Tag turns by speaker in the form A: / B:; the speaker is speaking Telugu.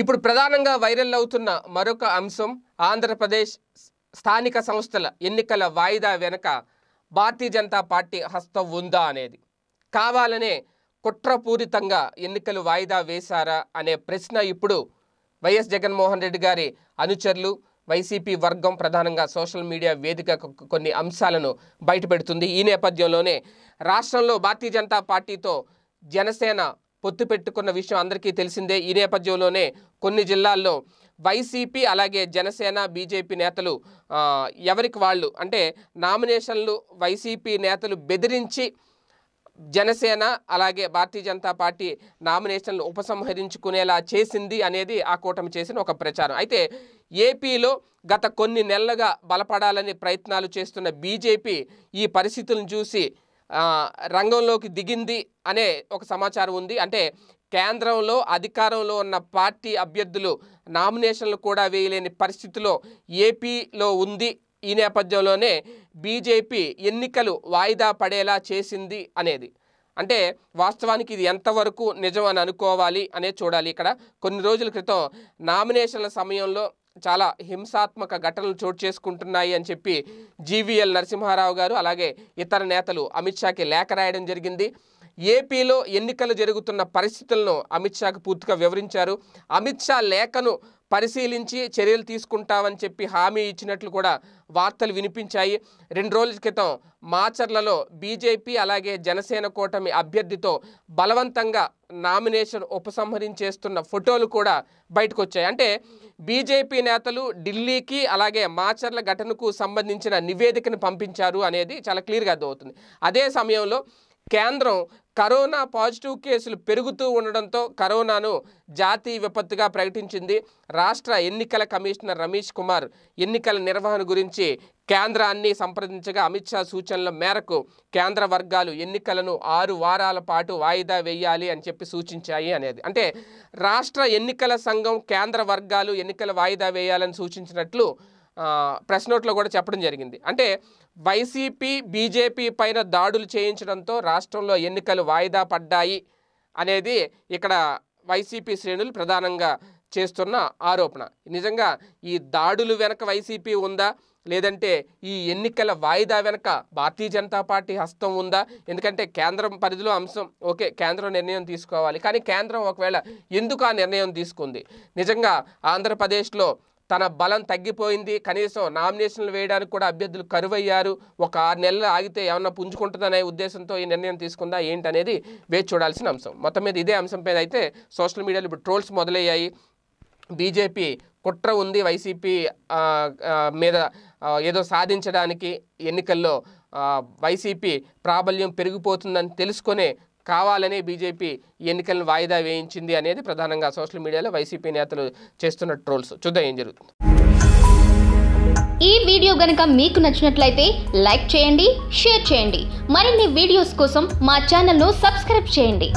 A: ఇప్పుడు ప్రధానంగా వైరల్ అవుతున్న మరొక అంశం ఆంధ్రప్రదేశ్ స్థానిక సంస్థల ఎన్నికల వాయిదా వెనుక భారతీయ జనతా పార్టీ హస్తం ఉందా అనేది. కావాలనే కుట్రపూరితంగా ఎన్నికలు వాయిదా వేశారా అనే ప్రశ్న ఇప్పుడు వైఎస్ జగన్మోహన్ రెడ్డి గారి అనుచరులు వైసీపీ వర్గం ప్రధానంగా సోషల్ మీడియా వేదిక కొన్ని అంశాలను బయటపెడుతుంది. ఈ నేపథ్యంలోనే రాష్ట్రంలో భారతీయ జనతా పార్టీతో జనసేన పొత్తు పెట్టుకున్న విషయం అందరికీ తెలిసిందే. ఈ నేపథ్యంలోనే కొన్ని జిల్లాల్లో వైసీపీ అలాగే జనసేన బీజేపీ నేతలు ఎవరికి వాళ్ళు అంటే నామినేషన్లు వైసీపీ నేతలు బెదిరించి జనసేన అలాగే భారతీయ జనతా పార్టీ నామినేషన్లు ఉపసంహరించుకునేలా చేసింది అనేది ఆ కూటమి చేసిన ఒక ప్రచారం. అయితే ఏపీలో గత కొన్ని నెలలుగా బలపడాలని ప్రయత్నాలు చేస్తున్న బీజేపీ ఈ పరిస్థితులను చూసి రంగంలోకి దిగింది అనే ఒక సమాచారం ఉంది. అంటే కేంద్రంలో అధికారంలో ఉన్న పార్టీ అభ్యర్థులు నామినేషన్లు కూడా వేయలేని పరిస్థితిలో ఏపీలో ఉంది. ఈ నేపథ్యంలోనే బీజేపీ ఎన్నికలు వాయిదా పడేలా చేసింది అనేది. అంటే వాస్తవానికి ఇది ఎంతవరకు నిజం అని అనుకోవాలి అనే చూడాలి. ఇక్కడ కొన్ని రోజుల క్రితం నామినేషన్ల సమయంలో చాలా హింసాత్మక ఘటనలు చోటు చేసుకుంటున్నాయి అని చెప్పి జీవీఎల్ నరసింహారావు గారు అలాగే ఇతర నేతలు అమిత్ షాకి లేఖ రాయడం జరిగింది. ఏపీలో ఎన్నికలు జరుగుతున్న పరిస్థితులను అమిత్ షాకు పూర్తిగా వివరించారు. అమిత్ షా లేఖను పరిశీలించి చర్యలు తీసుకుంటామని చెప్పి హామీ ఇచ్చినట్లు కూడా వార్తలు వినిపించాయి. రెండు రోజుల క్రితం మాచర్లలో బీజేపీ అలాగే జనసేన కూటమి అభ్యర్థితో బలవంతంగా నామినేషన్ ఉపసంహరించేస్తున్న ఫోటోలు కూడా బయటకు వచ్చాయి అంటే బీజేపీ నేతలు ఢిల్లీకి అలాగే మాచర్ల ఘటనకు సంబంధించిన నివేదికను పంపించారు అనేది చాలా క్లియర్గా అర్థమవుతుంది. అదే సమయంలో కేంద్రం కరోనా పాజిటివ్ కేసులు పెరుగుతూ ఉండడంతో కరోనాను జాతీయ విపత్తుగా ప్రకటించింది. రాష్ట్ర ఎన్నికల కమిషనర్ రమేష్ కుమార్ ఎన్నికల నిర్వహణ గురించి కేంద్రాన్ని సంప్రదించగా అమిత్ షా సూచనల మేరకు కేంద్ర వర్గాలు ఎన్నికలను ఆరు వారాల పాటు వాయిదా వేయాలి అని చెప్పి సూచించాయి అనేది. అంటే రాష్ట్ర ఎన్నికల సంఘం కేంద్ర వర్గాలు ఎన్నికల వాయిదా వేయాలని సూచించినట్లు ప్రెస్ నోట్లో కూడా చెప్పడం జరిగింది. అంటే వైసీపీ బీజేపీ పైన దాడులు చేయించడంతో రాష్ట్రంలో ఎన్నికలు వాయిదా పడ్డాయి అనేది ఇక్కడ వైసీపీ శ్రేణులు ప్రధానంగా చేస్తున్న ఆరోపణ. నిజంగా ఈ దాడులు వెనక వైసీపీ ఉందా? లేదంటే ఈ ఎన్నికల వాయిదా వెనక భారతీయ జనతా పార్టీ హస్తం ఉందా? ఎందుకంటే కేంద్రం పరిధిలో అంశం ఓకే కేంద్రం నిర్ణయం తీసుకోవాలి. కానీ కేంద్రం ఒకవేళ ఎందుకు ఆ నిర్ణయం తీసుకుంది? నిజంగా ఆంధ్రప్రదేశ్లో తన బలం తగ్గిపోయింది. కనీసం నామినేషన్లు వేయడానికి కూడా అభ్యర్థులు కరువయ్యారు. ఒక ఆరు నెలలు ఆగితే ఏమన్నా పుంజుకుంటుందనే ఉద్దేశంతో ఈ నిర్ణయం తీసుకుందా ఏంటనేది వేచి చూడాల్సిన అంశం. మొత్తం మీద ఇదే అంశంపై అయితే సోషల్ మీడియాలో ఇప్పుడు ట్రోల్స్ మొదలయ్యాయి. బీజేపీ కుట్ర ఉంది వైసీపీ మీద ఏదో సాధించడానికి ఎన్నికల్లో వైసీపీ ప్రాబల్యం పెరిగిపోతుందని తెలుసుకునే కావాలనే బీజేపీ ఎన్నికలను వాయిదా వేయించింది అనేది ప్రధానంగా సోషల్ మీడియాలో వైసీపీ నేతలు చేస్తున్న ట్రోల్స్. చూద్దాం ఏం జరుగుతుంది.
B: ఈ వీడియో గనక మీకు నచ్చినట్లయితే లైక్ చేయండి షేర్ చేయండి. మరిన్ని వీడియోస్ కోసం మా ఛానల్ను సబ్స్క్రైబ్ చేయండి.